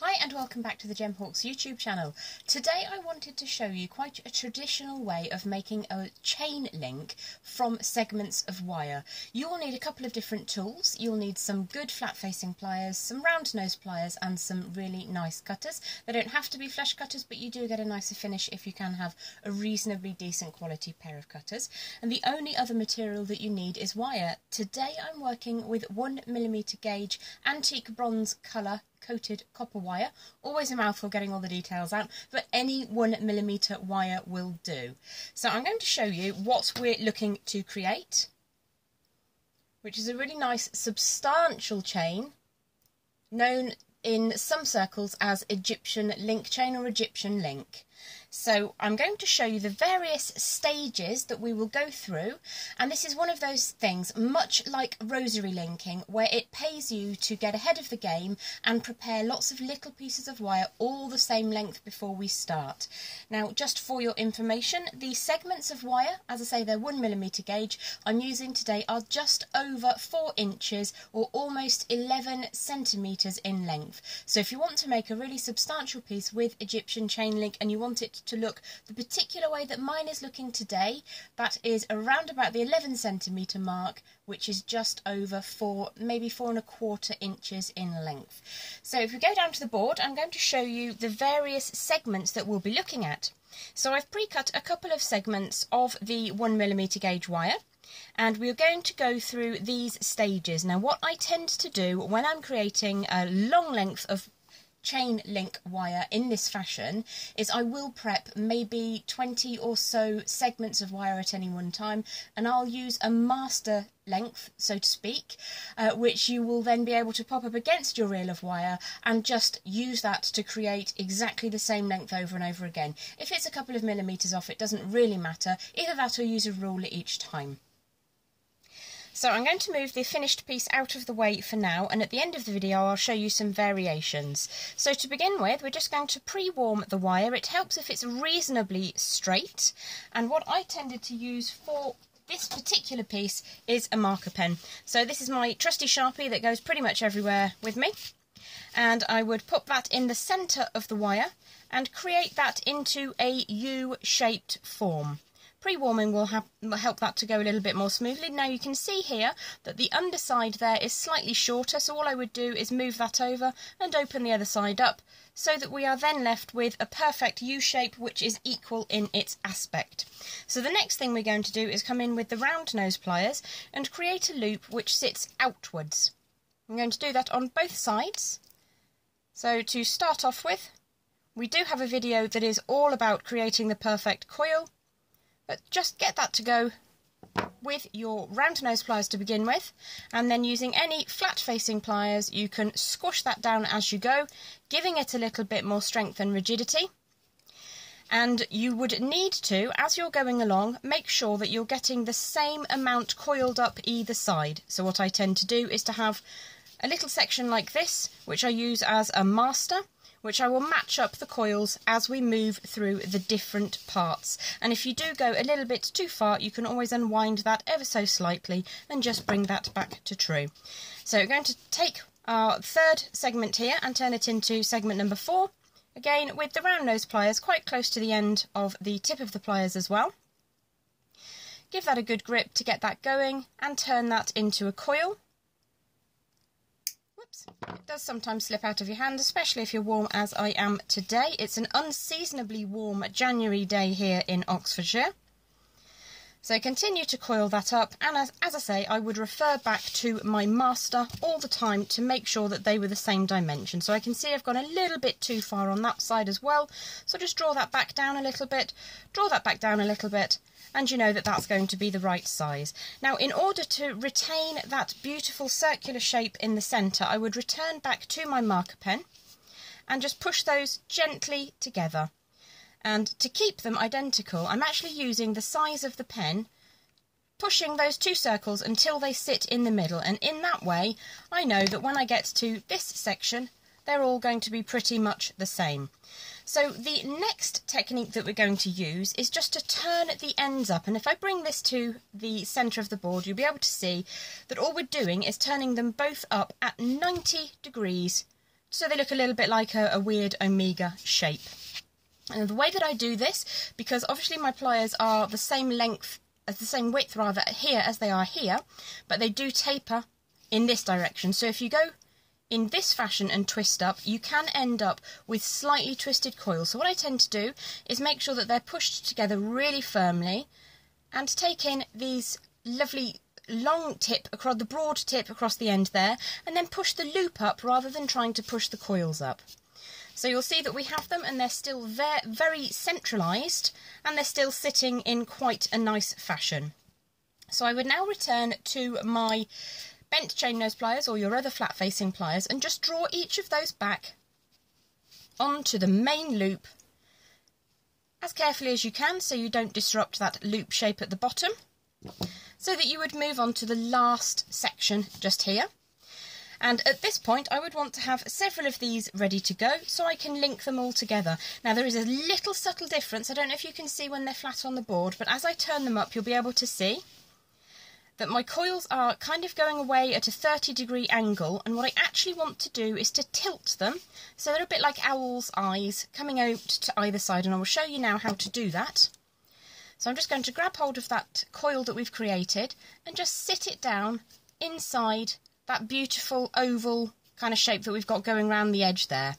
Hi and welcome back to the Jem Hawkes YouTube channel. Today I wanted to show you quite a traditional way of making a chain link from segments of wire. You will need a couple of different tools. You'll need some good flat facing pliers, some round nose pliers and some really nice cutters. They don't have to be flush cutters but you do get a nicer finish if you can have a reasonably decent quality pair of cutters. And the only other material that you need is wire. Today I'm working with 1mm gauge antique bronze colour coated copper wire. Always a mouthful getting all the details out, but any one millimetre wire will do. So I'm going to show you what we're looking to create, which is a really nice substantial chain known in some circles as Egyptian link chain or Egyptian link. So I'm going to show you the various stages that we will go through and this is one of those things much like rosary linking where it pays you to get ahead of the game and prepare lots of little pieces of wire all the same length before we start. Now just for your information the segments of wire as I say they're one millimeter gauge I'm using today are just over 4 inches or almost 11 centimetres in length. So if you want to make a really substantial piece with Egyptian chain link and you want it to look the particular way that mine is looking today, that is around about the 11 centimetre mark, which is just over four, maybe four and a quarter inches in length. So if we go down to the board, I'm going to show you the various segments that we'll be looking at. So I've pre-cut a couple of segments of the one millimetre gauge wire and we're going to go through these stages. Now what I tend to do when I'm creating a long length of chain link wire in this fashion is I will prep maybe 20 or so segments of wire at any one time and I'll use a master length so to speak uh, which you will then be able to pop up against your reel of wire and just use that to create exactly the same length over and over again. If it's a couple of millimetres off it doesn't really matter either that or use a ruler each time. So I'm going to move the finished piece out of the way for now and at the end of the video I'll show you some variations. So to begin with we're just going to pre-warm the wire. It helps if it's reasonably straight and what I tended to use for this particular piece is a marker pen. So this is my trusty Sharpie that goes pretty much everywhere with me and I would put that in the centre of the wire and create that into a U-shaped form. Pre-warming will help that to go a little bit more smoothly. Now you can see here that the underside there is slightly shorter, so all I would do is move that over and open the other side up, so that we are then left with a perfect U shape which is equal in its aspect. So the next thing we're going to do is come in with the round nose pliers and create a loop which sits outwards. I'm going to do that on both sides. So to start off with, we do have a video that is all about creating the perfect coil, but just get that to go with your round nose pliers to begin with and then using any flat facing pliers you can squash that down as you go giving it a little bit more strength and rigidity. And you would need to as you're going along make sure that you're getting the same amount coiled up either side. So what I tend to do is to have a little section like this which I use as a master which I will match up the coils as we move through the different parts. And if you do go a little bit too far, you can always unwind that ever so slightly and just bring that back to true. So we're going to take our third segment here and turn it into segment number four. Again, with the round nose pliers quite close to the end of the tip of the pliers as well. Give that a good grip to get that going and turn that into a coil. It does sometimes slip out of your hand, especially if you're warm as I am today. It's an unseasonably warm January day here in Oxfordshire. So continue to coil that up and as, as, I say I would refer back to my master all the time to make sure that they were the same dimension. So I can see I've gone a little bit too far on that side as well. So just draw that back down a little bit, draw that back down a little bit and you know that that's going to be the right size. Now in order to retain that beautiful circular shape in the centre I would return back to my marker pen and just push those gently together. And to keep them identical I'm actually using the size of the pen pushing those two circles until they sit in the middle and in that way I know that when I get to this section they're all going to be pretty much the same. So the next technique that we're going to use is just to turn the ends up. And if I bring this to the centre of the board, you'll be able to see that all we're doing is turning them both up at 90 degrees so they look a little bit like a, a weird omega shape. And the way that I do this, because obviously my pliers are the same length, as the same width rather here as they are here, but they do taper in this direction. So if you go in this fashion and twist up, you can end up with slightly twisted coils. So what I tend to do is make sure that they're pushed together really firmly and take in these lovely long tip across the broad tip across the end there and then push the loop up rather than trying to push the coils up. So you'll see that we have them and they're still very, very centralised and they're still sitting in quite a nice fashion. So I would now return to my bent chain nose pliers or your other flat facing pliers and just draw each of those back onto the main loop as carefully as you can so you don't disrupt that loop shape at the bottom so that you would move on to the last section just here. And at this point, I would want to have several of these ready to go so I can link them all together. Now, there is a little subtle difference. I don't know if you can see when they're flat on the board, but as I turn them up, you'll be able to see that my coils are kind of going away at a 30 degree angle and what I actually want to do is to tilt them so they're a bit like owl's eyes coming out to either side and I will show you now how to do that. So I'm just going to grab hold of that coil that we've created and just sit it down inside that beautiful oval kind of shape that we've got going around the edge there.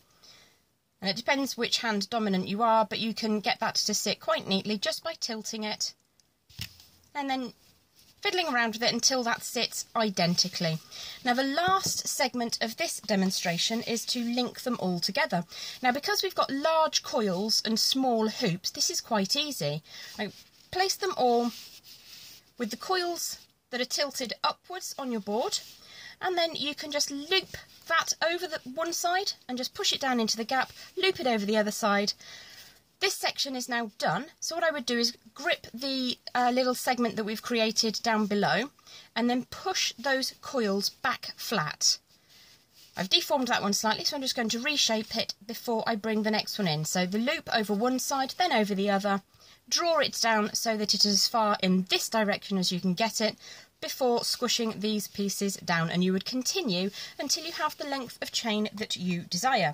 And it depends which hand dominant you are, but you can get that to sit quite neatly just by tilting it. And then fiddling around with it until that sits identically. Now the last segment of this demonstration is to link them all together. Now because we've got large coils and small hoops, this is quite easy. I place them all with the coils that are tilted upwards on your board and then you can just loop that over the one side and just push it down into the gap, loop it over the other side this section is now done, so what I would do is grip the uh, little segment that we've created down below and then push those coils back flat. I've deformed that one slightly, so I'm just going to reshape it before I bring the next one in. So the loop over one side, then over the other, draw it down so that it is as far in this direction as you can get it before squishing these pieces down and you would continue until you have the length of chain that you desire.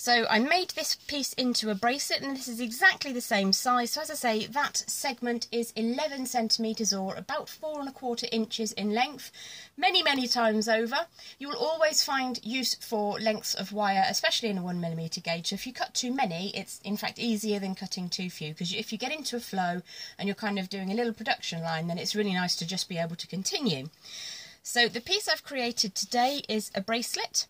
So I made this piece into a bracelet and this is exactly the same size. So as I say, that segment is 11 centimetres or about four and a quarter inches in length, many, many times over. You will always find use for lengths of wire, especially in a one millimetre gauge. So if you cut too many, it's in fact easier than cutting too few because if you get into a flow and you're kind of doing a little production line, then it's really nice to just be able to continue. So the piece I've created today is a bracelet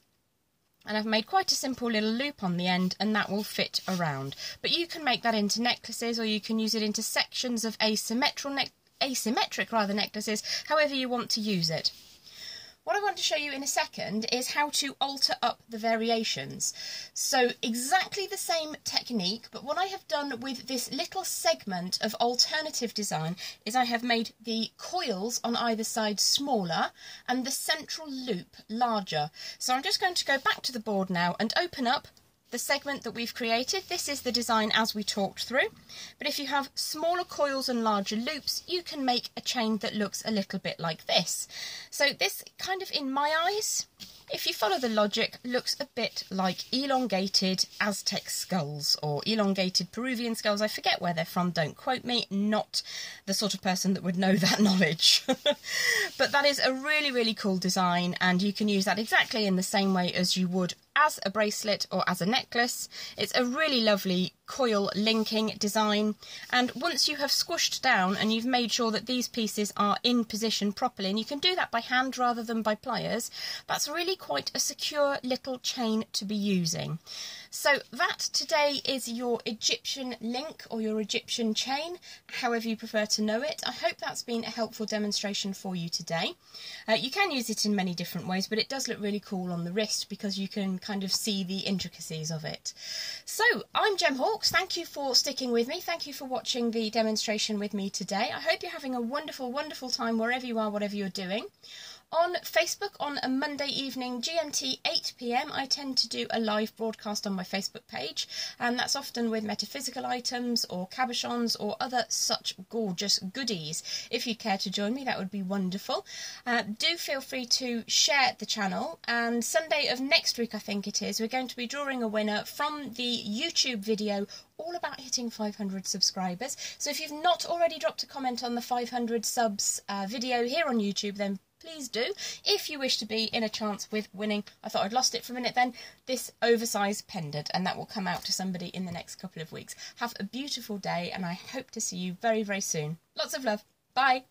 and I've made quite a simple little loop on the end and that will fit around. But you can make that into necklaces or you can use it into sections of asymmetrical asymmetric rather necklaces, however you want to use it. What I want to show you in a second is how to alter up the variations. So exactly the same technique, but what I have done with this little segment of alternative design is I have made the coils on either side smaller and the central loop larger. So I'm just going to go back to the board now and open up the segment that we've created. This is the design as we talked through. But if you have smaller coils and larger loops, you can make a chain that looks a little bit like this. So this kind of, in my eyes, if you follow the logic, looks a bit like elongated Aztec skulls or elongated Peruvian skulls. I forget where they're from, don't quote me. Not the sort of person that would know that knowledge. but that is a really, really cool design, and you can use that exactly in the same way as you would as a bracelet or as a necklace. It's a really lovely coil linking design and once you have squashed down and you've made sure that these pieces are in position properly and you can do that by hand rather than by pliers that's really quite a secure little chain to be using. So that today is your Egyptian link or your Egyptian chain, however you prefer to know it. I hope that's been a helpful demonstration for you today. Uh, you can use it in many different ways, but it does look really cool on the wrist because you can kind of see the intricacies of it. So I'm Jem Gem Thank you for sticking with me. Thank you for watching the demonstration with me today. I hope you're having a wonderful, wonderful time wherever you are, whatever you're doing. On Facebook on a Monday evening, GMT 8 pm, I tend to do a live broadcast on my Facebook page, and that's often with metaphysical items or cabochons or other such gorgeous goodies. If you care to join me, that would be wonderful. Uh, do feel free to share the channel, and Sunday of next week, I think it is, we're going to be drawing a winner from the YouTube video all about hitting 500 subscribers. So if you've not already dropped a comment on the 500 subs uh, video here on YouTube, then please do. If you wish to be in a chance with winning, I thought I'd lost it for a minute then, this oversized pendant, and that will come out to somebody in the next couple of weeks. Have a beautiful day, and I hope to see you very, very soon. Lots of love. Bye.